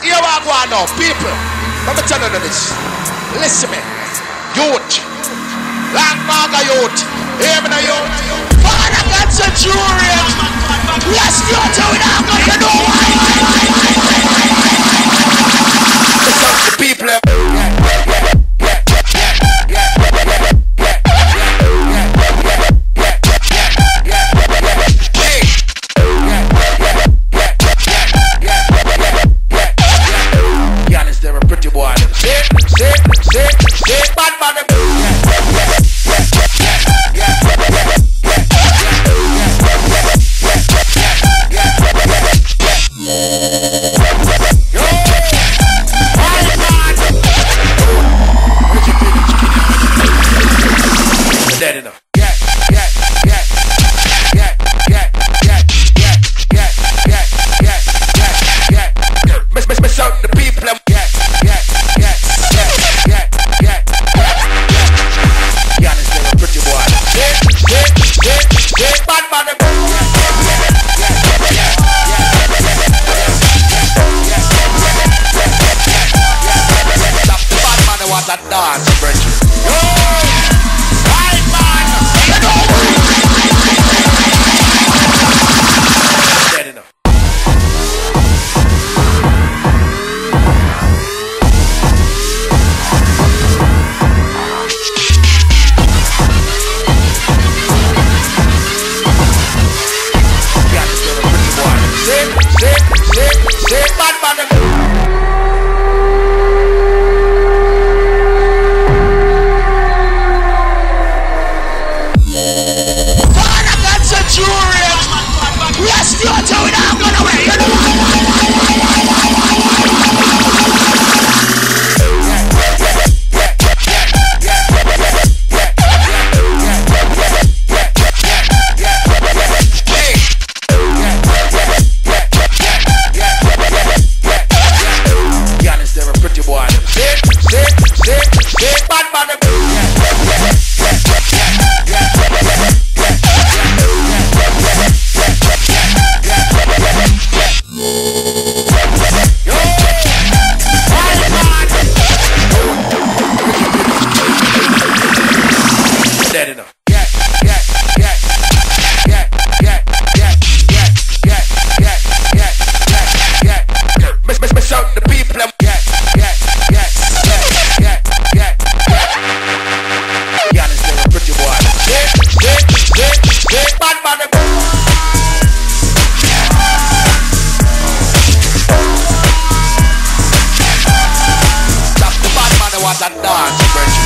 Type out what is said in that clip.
Here I go now, people. Let me tell you this. Listen me. Youth. Landmark youth. Hear me now, youth. Father, that's a jury. Let's go to people. Yeah, yeah, yeah, yeah, yeah, yeah, yeah. Giannis little pretty boy. Yeah, yeah, yeah, yeah. Bad man. That dance, French. Yo! You're not gonna wait. squad that dance.